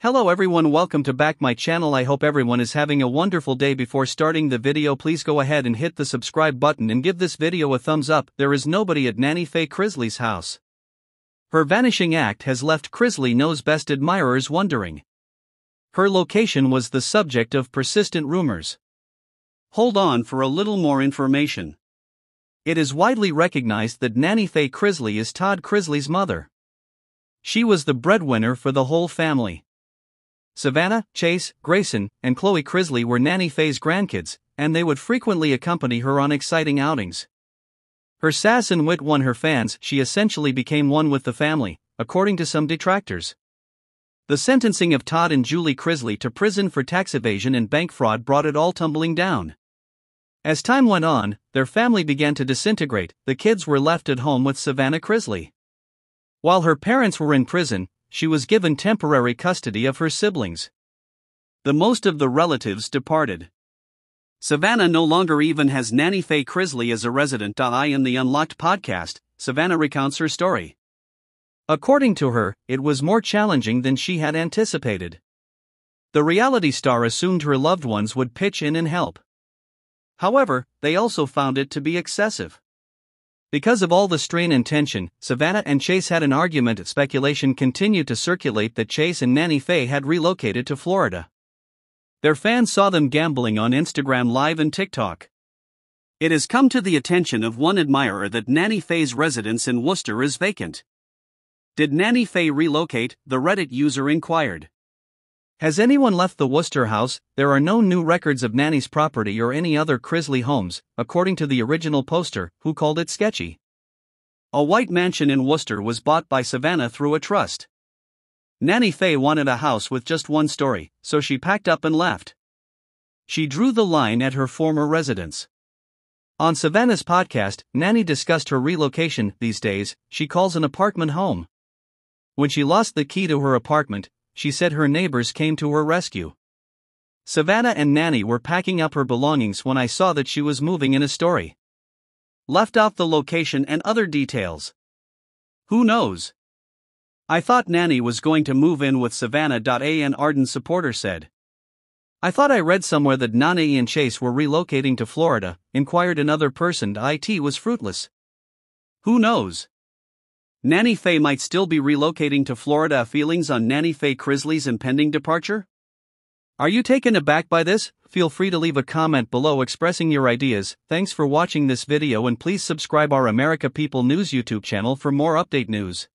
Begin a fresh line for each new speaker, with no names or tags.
Hello everyone welcome to back my channel I hope everyone is having a wonderful day before starting the video please go ahead and hit the subscribe button and give this video a thumbs up there is nobody at Nanny Faye Chrisley's house. Her vanishing act has left Chrisley knows best admirers wondering. Her location was the subject of persistent rumors. Hold on for a little more information. It is widely recognized that Nanny Faye Chrisley is Todd Chrisley's mother. She was the breadwinner for the whole family. Savannah, Chase, Grayson, and Chloe Chrisley were Nanny Faye's grandkids, and they would frequently accompany her on exciting outings. Her sass and wit won her fans, she essentially became one with the family, according to some detractors. The sentencing of Todd and Julie Chrisley to prison for tax evasion and bank fraud brought it all tumbling down. As time went on, their family began to disintegrate, the kids were left at home with Savannah Chrisley. While her parents were in prison, she was given temporary custody of her siblings. The most of the relatives departed. Savannah no longer even has Nanny Faye Chrisley as a resident. I in the Unlocked podcast, Savannah recounts her story. According to her, it was more challenging than she had anticipated. The reality star assumed her loved ones would pitch in and help. However, they also found it to be excessive. Because of all the strain and tension, Savannah and Chase had an argument. Speculation continued to circulate that Chase and Nanny Faye had relocated to Florida. Their fans saw them gambling on Instagram Live and TikTok. It has come to the attention of one admirer that Nanny Faye's residence in Worcester is vacant. Did Nanny Faye relocate? The Reddit user inquired. Has anyone left the Worcester house? There are no new records of Nanny's property or any other Chrisley homes, according to the original poster, who called it sketchy. A white mansion in Worcester was bought by Savannah through a trust. Nanny Faye wanted a house with just one story, so she packed up and left. She drew the line at her former residence. On Savannah's podcast, Nanny discussed her relocation these days, she calls an apartment home. When she lost the key to her apartment, she said her neighbors came to her rescue. Savannah and Nanny were packing up her belongings when I saw that she was moving in a story. Left out the location and other details. Who knows? I thought Nanny was going to move in with Savannah. A an ardent supporter said. I thought I read somewhere that Nanny and Chase were relocating to Florida, inquired another person. It was fruitless. Who knows? Nanny Faye might still be relocating to Florida. Feelings on Nanny Faye Chrisley's impending departure? Are you taken aback by this? Feel free to leave a comment below expressing your ideas. Thanks for watching this video and please subscribe our America People News YouTube channel for more update news.